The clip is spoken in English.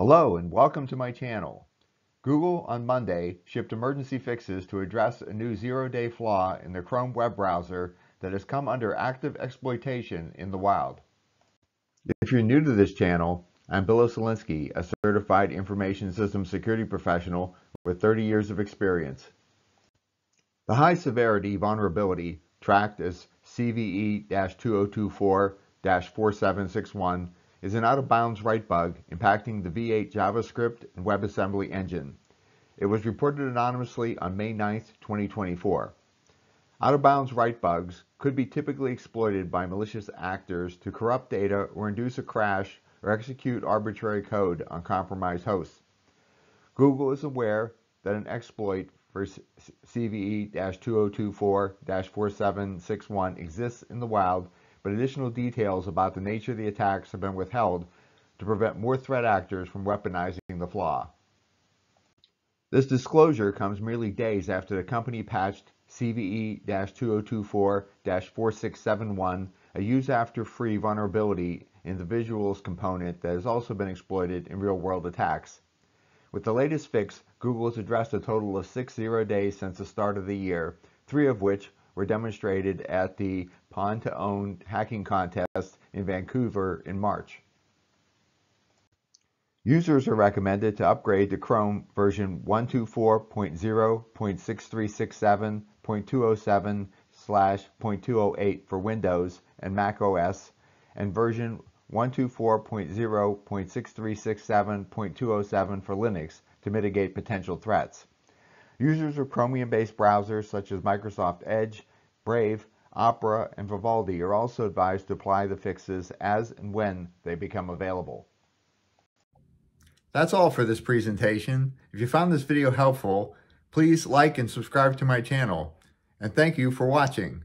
Hello and welcome to my channel. Google on Monday shipped emergency fixes to address a new zero-day flaw in the Chrome web browser that has come under active exploitation in the wild. If you're new to this channel, I'm Bill Osolinski, a certified information system security professional with 30 years of experience. The high severity vulnerability tracked as CVE-2024-4761 is an out-of-bounds write bug impacting the V8 JavaScript and WebAssembly engine. It was reported anonymously on May 9, 2024. Out-of-bounds write bugs could be typically exploited by malicious actors to corrupt data or induce a crash or execute arbitrary code on compromised hosts. Google is aware that an exploit for CVE-2024-4761 exists in the wild but additional details about the nature of the attacks have been withheld to prevent more threat actors from weaponizing the flaw. This disclosure comes merely days after the company patched CVE-2024-4671, a use-after-free vulnerability in the visuals component that has also been exploited in real-world attacks. With the latest fix, Google has addressed a total of six zero days since the start of the year, three of which were demonstrated at the Pwn2Own hacking contest in Vancouver in March. Users are recommended to upgrade to Chrome version 124.0.6367.207 0.208 for Windows and Mac OS and version 124.0.6367.207 for Linux to mitigate potential threats. Users of Chromium-based browsers such as Microsoft Edge, Brave, Opera, and Vivaldi are also advised to apply the fixes as and when they become available. That's all for this presentation. If you found this video helpful, please like and subscribe to my channel. And thank you for watching.